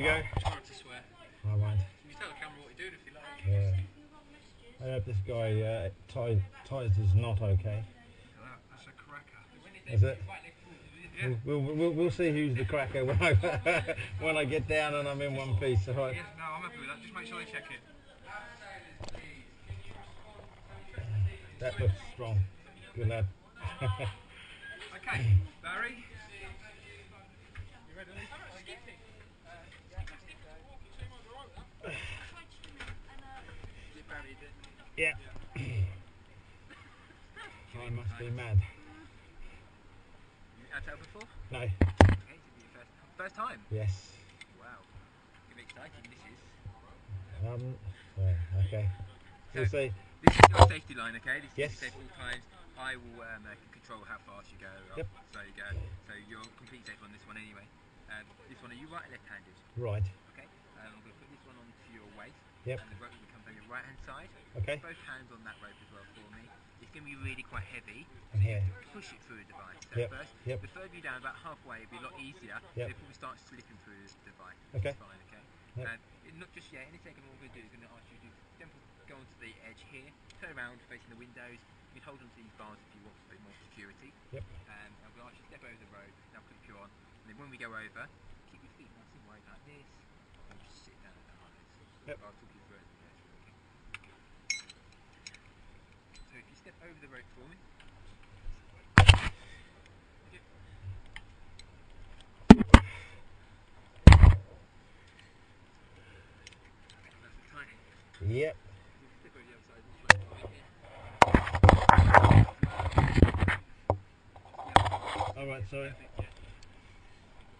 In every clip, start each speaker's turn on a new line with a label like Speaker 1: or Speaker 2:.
Speaker 1: we go.
Speaker 2: Try not to swear.
Speaker 1: I won't.
Speaker 2: You tell the camera what you're doing if you like.
Speaker 1: Yeah. I hope this guy uh, ties, ties is not okay.
Speaker 2: That's a cracker.
Speaker 1: Is it?
Speaker 2: Yeah.
Speaker 1: We'll, we'll, we'll, see who's the cracker when I when I get down and I'm in one piece. All right.
Speaker 2: Yeah, no, I'm happy with that. Just make sure they check it.
Speaker 1: That looks strong. Good lad.
Speaker 2: Okay, Barry. You ready? Is it Barry, is it?
Speaker 1: Yeah. I must be mad.
Speaker 2: You had that before?
Speaker 1: No.
Speaker 2: Okay, this your first, first time.
Speaker 1: Yes.
Speaker 2: Wow. Gonna exciting, this is.
Speaker 1: Um. yeah, okay. We'll
Speaker 2: So-
Speaker 1: see.
Speaker 2: This is your safety line, okay? This
Speaker 1: Yes.
Speaker 2: is safe all times. I will um, uh, control how fast you go,
Speaker 1: Yep.
Speaker 2: how slow you go. So you're completely safe on this one anyway. Um, this one, are you right or left-handed?
Speaker 1: Right.
Speaker 2: Okay. Um, I'm going to put this one onto your waist.
Speaker 1: Yep.
Speaker 2: And the rope will come down your right-hand side.
Speaker 1: Okay.
Speaker 2: Both hands on that rope as well for me. It's going to be really quite heavy.
Speaker 1: And here.
Speaker 2: Push it through the device. So
Speaker 1: Yep,
Speaker 2: first,
Speaker 1: yep.
Speaker 2: the further you down, about halfway, it'll be a lot easier.
Speaker 1: Yep.
Speaker 2: It will start slipping through the device.
Speaker 1: Okay.
Speaker 2: Fine, okay?
Speaker 1: Yep.
Speaker 2: Um, not just yet, any second what we're going to do is going to ask you to go onto the edge here, turn around facing the windows. You can hold onto these bars if you want a bit more security.
Speaker 1: Yep.
Speaker 2: Um, going to ask you to step over the road, now clip you on, and then when we go over, keep your feet nice and wide like this, and just sit down at the harness.
Speaker 1: Yep.
Speaker 2: I'll talk you through it as we go through, okay? So if you step over the rope for me, that's the tiny.
Speaker 1: Yep.
Speaker 2: Step over the other side. Yeah.
Speaker 1: All right. Sorry.
Speaker 2: Perfect, yeah.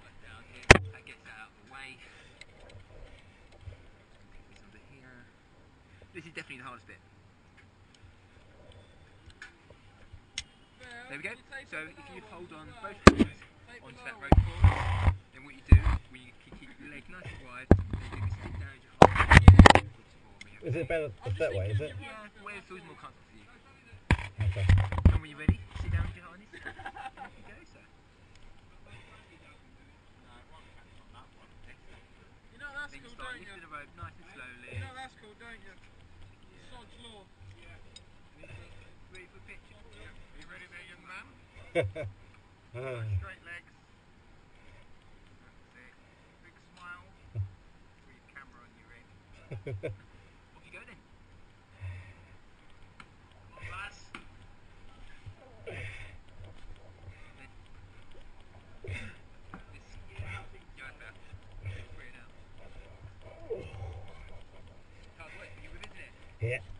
Speaker 2: Right down here. That gets that out of the way. This under here. This is definitely the hardest bit. There we go. So if you hold on both hands onto that rope cord, then what you do, when you can keep your leg nice and wide, then you can sit down your heart.
Speaker 1: Is it better that way? Is it?
Speaker 2: Yeah, where it feels more comfortable for you.
Speaker 1: Okay.
Speaker 2: And when you're ready, sit down with your harness. you go, sir.
Speaker 3: You know that's
Speaker 2: Then
Speaker 3: cool,
Speaker 2: start
Speaker 3: don't you?
Speaker 2: the rope nice and slowly.
Speaker 3: You know that's cool, don't you? Sod's law. Are you ready there, young man? Straight legs. That's it. Big smile. Your camera on your head.
Speaker 2: Off you go then.
Speaker 3: Lads.
Speaker 2: This, yeah, go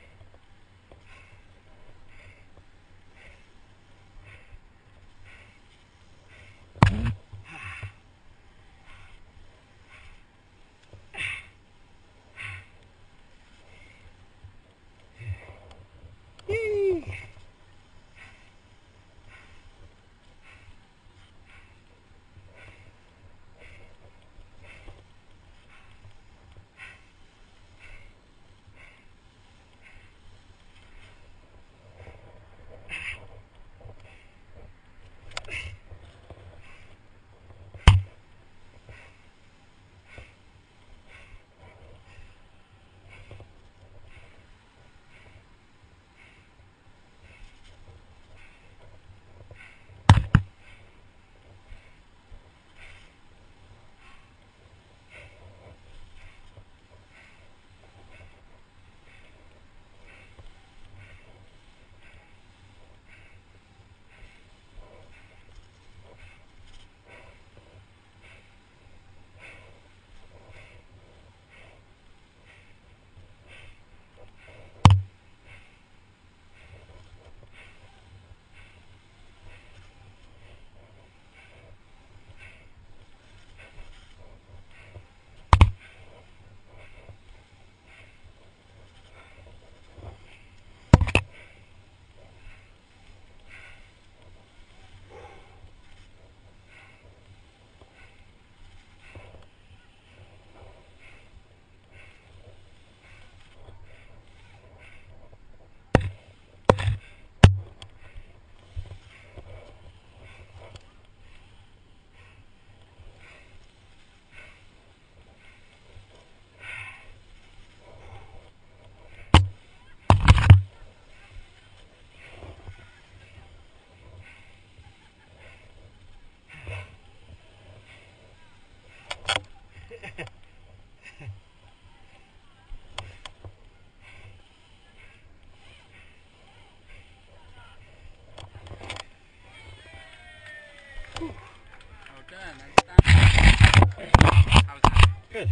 Speaker 1: Good.